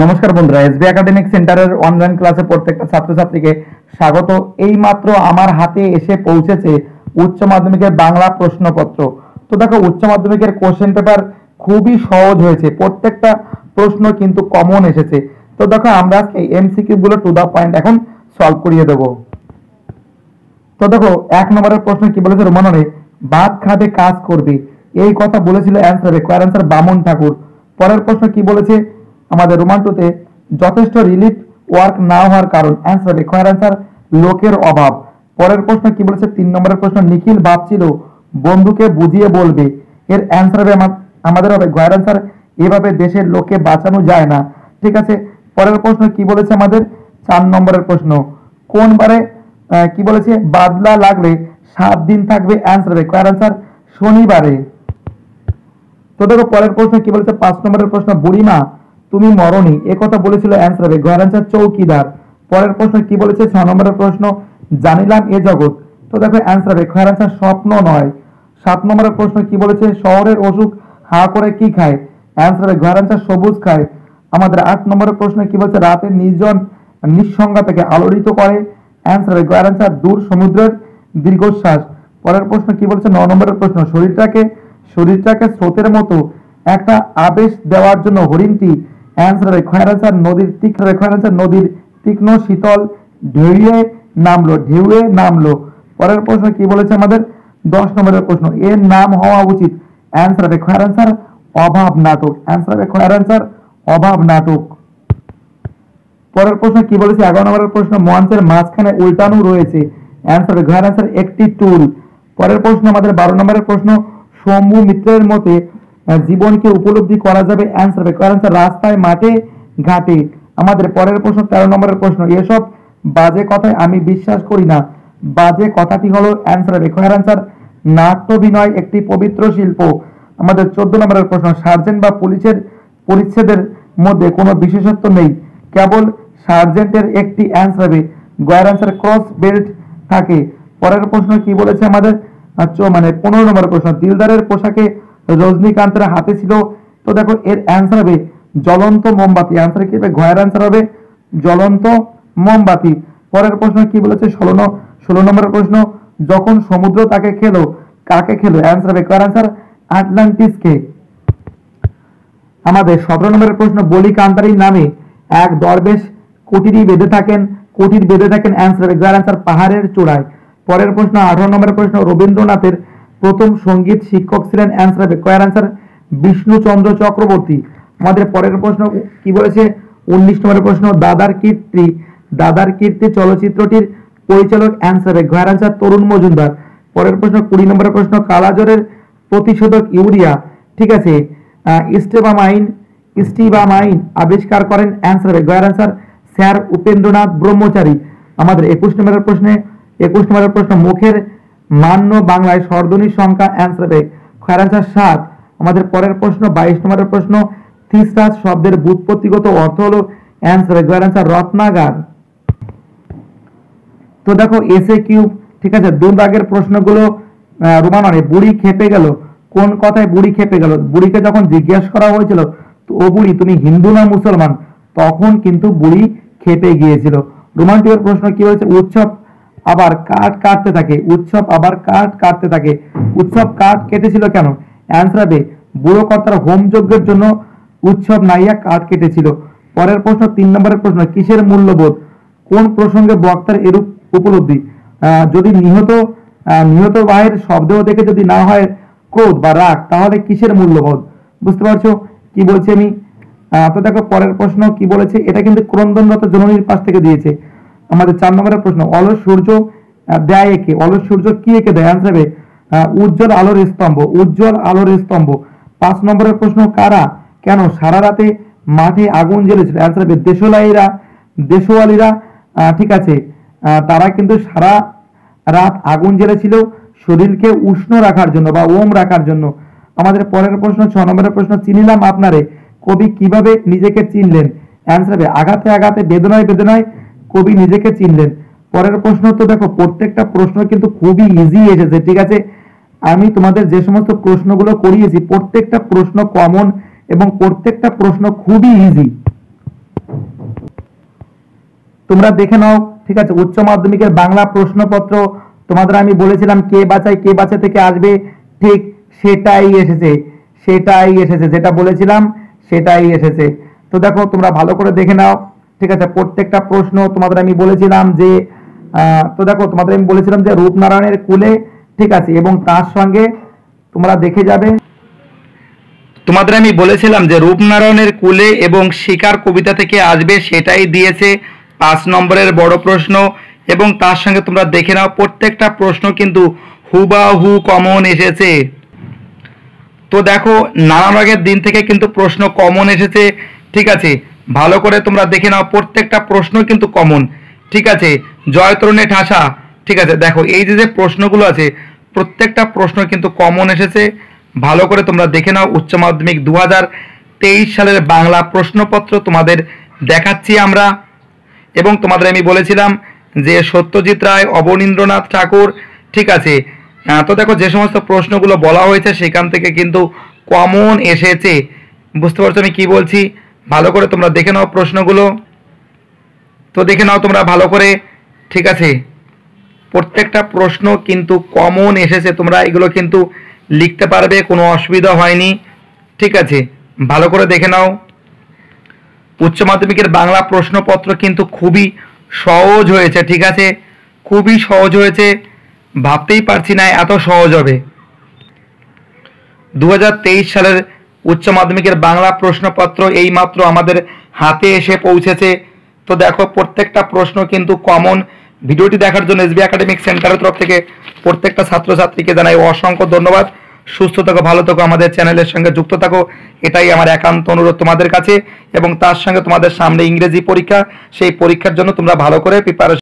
নমস্কার বন্ধুরা SB academic সেন্টারের অনলাইন ক্লাসে প্রত্যেকটা ছাত্রছাত্রীকে স্বাগত। এই মাত্র আমার হাতে এসে পৌঁছেছে উচ্চ মাধ্যমিকের বাংলা প্রশ্নপত্র। তো দেখো, উচ্চ মাধ্যমিকের কোশ্চেন পেপার খুবই সহজ হয়েছে। প্রত্যেকটা প্রশ্ন কিন্তু কমন এসেছে। তো দেখো, আমরা আজকে এমসিকিউ গুলো টু দা পয়েন্ট এখন সলভ করিয়ে দেবো। তো দেখো, এক নম্বরের প্রশ্ন কি বলেছে রোমানরে? ভাত খাবে কাজ করবে। এই কথা বলেছিল অ্যান্সার রিকোয়ার অ্যান্সার বামন ঠাকুর। পরের প্রশ্ন কি বলেছে? আমাদের রোমান টুতে যথেষ্ট রিলিফ ওয়ার্ক না হওয়ার কারণ। অ্যান্সার রিকোয়ার অ্যান্সার লোকের অভাব। পরের প্রশ্ন কি বলেছে? তিন নম্বরের প্রশ্ন, নিখিল ভাবছিল বন্ধুকে বুঝিয়ে বলবে। এর অ্যান্সার হবে আমাদের হবে। গয়ের অ্যান্সার এভাবে দেশের লোককে বাঁচানো যায় না। ঠিক আছে, পরের প্রশ্ন কি বলেছে আমাদের? চার নম্বরের প্রশ্ন, কোন বারে কি বলেছে? বাদলা লাগলে সাত দিন থাকবে অ্যান্সার হবে। কয়ার অ্যান্সার শনিবারে। তো দেখো, পরের প্রশ্ন কি বলেছে? পাঁচ নম্বরের প্রশ্ন, বুড়িমা তুমি মরণি এ কথা বলেছিল অ্যান্সার হবে। গয়ার অ্যান্সার চৌকিদার। পরের প্রশ্ন কি বলেছে? ছ নম্বরের প্রশ্ন, জানিলাম এ জগৎ। তো দেখো অ্যান্সার হবে। গয়ার অ্যান্সার স্বপ্ন নয়। সাত নম্বরের প্রশ্ন কি বলেছে? শহরের অসুখ হা করে কি খায়? অ্যান্সার হবে গয়ার অ্যান্সার সবুজ খায়। আমাদের আট নম্বরের প্রশ্ন কি বলছে? রাতে নির্জন নিঃসঙ্গা থেকে আলোড়িত করে। অ্যান্সার হবে গয়ার অ্যান্সার দূর সমুদ্রের দীর্ঘশ্বাস। পরের প্রশ্ন কি বলছে? ন নম্বরের প্রশ্ন, শরীরটাকে শরীরটাকে স্রোতের মতো একটা আবেশ দেওয়ার জন্য হরিণটি অ্যান্সার খয়ের অ্যান্সার নদীর তীক্ষ্ণ খয়ের নদীর তীক্ষ্ণ, শীতল, ঢেউয়ে নামলো ঢেউয়ে নামলো। পরের প্রশ্ন কি বলেছে আমাদের? দশ নম্বরের প্রশ্ন এর নাম হওয়া উচিত। অ্যান্সার হবে খয়ের অ্যান্সার অভাব নাটক। অ্যান্সার হবে খয়ের অ্যান্সার অভাব নাটক। পরের প্রশ্ন কি বলেছে? এগারো নম্বরের প্রশ্ন, মঞ্চের মাঝখানে উল্টানো রয়েছে। অ্যান্সার ঘর অ্যান্সার একটি টুল পরের প্রশ্ন আমাদের বারো নম্বরের প্রশ্ন, শম্ভু মিত্রের মতে জীবনকে উপলব্ধি করা যাবে অ্যান্সার হবে। অ্যান্সার রাস্তায়, মাঠে, ঘাটে। আমাদের পরের প্রশ্ন, তেরো নম্বরের প্রশ্ন, এসব বাজে কথায় আমি বিশ্বাস করি না। বাজে কথাটি হলো অ্যান্সার হবে। অ্যান্সার নাট্যবিনয় একটি পবিত্র শিল্প। আমাদের চোদ্দ নম্বরের প্রশ্ন, সার্জেন্ট বা পুলিশের পরিচ্ছেদের মধ্যে কোনো বিশেষত্ব নেই। কেবল সার্জেন্টের একটি অ্যান্সার হবে। গয়ার অ্যান্সার ক্রস বেল্ট থাকে। পরের প্রশ্ন কি বলেছে আমাদের? আচ্ছা মানে পনেরো নম্বর প্রশ্ন, দিলদারের পোশাকে রজনীকান্তের হাতে ছিল। তো দেখো, এর অ্যান্সার হবে জ্বলন্ত মোমবাতি। অ্যান্সার কি হবে? গয়ার অ্যান্সার হবে জ্বলন্ত মোমবাতি। পরের প্রশ্ন কি বলেছে? ষোলো ষোলো নম্বরের প্রশ্ন, যখন সমুদ্র তাকে খেলো, কাকে খেলো? অ্যান্সার হবে গয়ার অ্যান্সার আটলান্টিসকে। আমাদের সতেরো নম্বরের প্রশ্ন বলি কান্তারির নামে এক দরবেশ কুটিরি বেঁধে থাকেন, কুটির বেঁধে থাকেন অ্যান্সার এক্সার অ্যান্সার পাহাড়ের চূড়ায়। পরের প্রশ্ন, আঠারো নম্বরের প্রশ্ন, রবীন্দ্রনাথের প্রথম সংগীত শিক্ষক ছিলেন অ্যান্সার হবে কয়ার অ্যান্সার? বিষ্ণুচন্দ্র চক্রবর্তী। আমাদের পরের প্রশ্ন কি বলেছে? উনিশ নম্বরের প্রশ্ন, দাদার কীর্তি। দাদার কীর্তি চলচ্চিত্রটির পরিচালক অ্যান্সার হবে গয়ার অ্যান্সার, তরুণ মজুমদার। পরের প্রশ্ন, কুড়ি নম্বরের প্রশ্ন, কালাজ্বরের প্রতিষেধক ইউরিয়া। ঠিক আছে ইস্টেবামাইন ইস্টিবামাইন আবিষ্কার করেন অ্যান্সার হবে গয়ার অ্যান্সার, স্যার উপেন্দ্রনাথ ব্রহ্মচারী। আমাদের একুশ নম্বরের প্রশ্নে, একুশ নম্বরের প্রশ্ন, মুখের মান্য বাংলায় স্বরধ্বনির সংখ্যা অ্যান্সার হবে। গয়ার অ্যান্সার সাত। আমাদের পরের প্রশ্ন, বাইশ নম্বরের প্রশ্ন থিসরাস শব্দের বুৎপত্তিগত অর্থ হলো অ্যান্সার গয়ার অ্যান্সার রত্নাগার। তো দেখো এসে কিউব ঠিক আছে দু দাগের প্রশ্নগুলো রোমানরে বুড়ি খেপে গেল। কোন কথায় বুড়ি খেপে গেল? বুড়িকে যখন জিজ্ঞেস করা হয়েছিল, তো ও বুড়ি, তুমি হিন্দু না মুসলমান? তখন কিন্তু বুড়ি খেপে গিয়েছিল। রোমান্টিকের প্রশ্ন কি হয়েছে? উৎসব আবার কাঠ কাটতে থাকে, উৎসব আবার কাঠ কাটতে থাকে। উৎসব কাঠ কেটেছিল কেন? অ্যান্সার হবে বুড়ো কর্তার হোম যজ্ঞের জন্য উৎসব নাইয়া কাঠ কেটেছিল। পরের প্রশ্ন, তিন নম্বরের প্রশ্ন, কিসের মূল্যবোধ? কোন প্রসঙ্গে বক্তার এরূপ উপলব্ধি? যদি নিহত নিহত বাহের শব্দেহ দেখে যদি না হয় ক্রোধ বা রাগ, তাহলে কিসের মূল্যবোধ? বুঝতে পারছ? কি বলছি আমি? তো দেখো, পরের প্রশ্ন কি বলেছে? এটা কিন্তু ক্রন্দনরত জননীর পাশ থেকে দিয়েছে। আমাদের চার নম্বরের প্রশ্ন, অলস সূর্য দেয় একে? অলস সূর্য কি একে দেয়? আনসার হবে উজ্জ্বল আলোর স্তম্ভ, উজ্জ্বল আলোর স্তম্ভ। পাঁচ নম্বরের প্রশ্ন কারা? কেন? সারা রাতে মাঠে আগুন জ্বেলেছিল। অ্যান্সার হবে, দেশলাইরা, দেশওয়ালিরা ঠিক আছে। তারা কিন্তু সারা রাত আগুন জ্বেলেছিল শরীরকে উষ্ণ রাখার জন্য বা ওম রাখার জন্য। আমাদের পরের প্রশ্ন, ছ নম্বরের প্রশ্ন, চিনিলাম আপনারে। কবি কীভাবে নিজেকে চিনলেন? অ্যান্সার হবে, আঘাতে আঘাতে, বেদনায় বেদনায় কবি নিজেকে চিনলেন। পরের প্রশ্ন তো দেখো, প্রত্যেকটা প্রশ্ন কিন্তু খুবই ইজি এসেছে, ঠিক আছে? আমি তোমাদের যে সমস্ত প্রশ্নগুলো করিয়েছি, প্রত্যেকটা প্রশ্ন কমন এবং প্রত্যেকটা প্রশ্ন খুবই ইজি তোমরা দেখে নাও, ঠিক আছে? উচ্চ মাধ্যমিকের বাংলা প্রশ্নপত্র, তোমাদের আমি বলেছিলাম কে বাঁচায় কে বাঁচা থেকে আসবে, ঠিক সেটাই এসেছে সেটাই এসেছে, যেটা বলেছিলাম, সেটাই এসেছে। তো দেখো, তোমরা ভালো করে দেখে নাও। ঠিক আছে, প্রত্যেকটা প্রশ্ন তোমাদের আমি বলেছিলাম যে তো দেখো, তোমাদের আমি বলেছিলাম যে রূপনারায়ণের কুলে, ঠিক আছে, এবং তার সঙ্গে তোমরা দেখে যাবে। তোমাদের আমি বলেছিলাম যে রূপনারায়ণের কুলে এবং শিকার কবিতা থেকে আসবে, সেটাই দিয়েছে পাঁচ নম্বরের বড় প্রশ্ন, এবং তার সঙ্গে তোমরা দেখে নাও, প্রত্যেকটা প্রশ্ন কিন্তু হুবাহু কমন এসেছে। তো দেখো নানা রাগের দিন থেকে কিন্তু প্রশ্ন কমন এসেছে, ঠিক আছে ভালো করে তোমরা দেখে নাও, প্রত্যেকটা প্রশ্ন কিন্তু কমন ঠিক আছে? জয়তরণে ঠাসা। ঠিক আছে? দেখো, এই যে যে প্রশ্নগুলো আছে, প্রত্যেকটা প্রশ্ন কিন্তু কমন এসেছে। ভালো করে তোমরা দেখে নাও, উচ্চ মাধ্যমিক দু সালের বাংলা প্রশ্নপত্র তোমাদের দেখাচ্ছি আমরা। এবং তোমাদের আমি বলেছিলাম যে সত্যজিৎ রায়, অবনীন্দ্রনাথ ঠাকুর, ঠিক আছে? তো দেখো, যে সমস্ত প্রশ্নগুলো বলা হয়েছে, সেখান থেকে কিন্তু কমন এসেছে। বুঝতে পারছ আমি কি বলছি? ভালো করে তোমরা দেখে নাও প্রশ্নগুলো। তো দেখে নাও তোমরা ভালো করে, ঠিক আছে? প্রত্যেকটা প্রশ্ন কিন্তু কমন এসেছে, তোমরা এগুলো কিন্তু লিখতে পারবে, কোনো অসুবিধা হয়নি, ঠিক আছে? ভালো করে দেখে নাও। উচ্চ মাধ্যমিকের বাংলা প্রশ্নপত্র কিন্তু খুবই সহজ হয়েছে, ঠিক আছে? খুবই সহজ হয়েছে, ভাবতেই পারছি না এত সহজ হবে। দু হাজার তেইশ সালের উচ্চ মাধ্যমিকের বাংলা প্রশ্নপত্র এইমাত্র আমাদের হাতে এসে পৌঁছেছে। তো দেখো, প্রত্যেকটা প্রশ্ন কিন্তু কমন ভিডিওটি দেখার জন্য এসবি একাডেমিক সেন্টারের তরফ থেকে প্রত্যেকটা ছাত্রছাত্রীকে জানাই অসংখ্য ধন্যবাদ। সুস্থ থাকো, ভালো থাকো, আমাদের চ্যানেলের সঙ্গে যুক্ত থাকো। এটাই আমার একান্ত অনুরোধ তোমাদের কাছে। এবং তার সঙ্গে তোমাদের সামনে ইংরেজি পরীক্ষা, সেই পরীক্ষার জন্য তোমরা ভালো করে প্রিপারেশন